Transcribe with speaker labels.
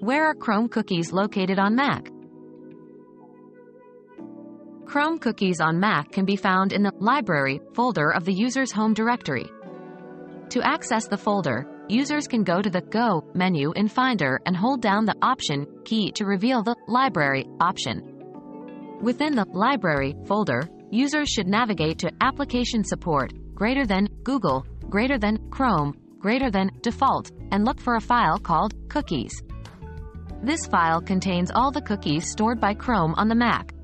Speaker 1: Where are Chrome cookies located on Mac? Chrome cookies on Mac can be found in the Library folder of the user's home directory. To access the folder, users can go to the Go menu in Finder and hold down the Option key to reveal the Library option. Within the Library folder, users should navigate to Application Support, greater than Google, greater than Chrome, greater than Default, and look for a file called Cookies. This file contains all the cookies stored by Chrome on the Mac.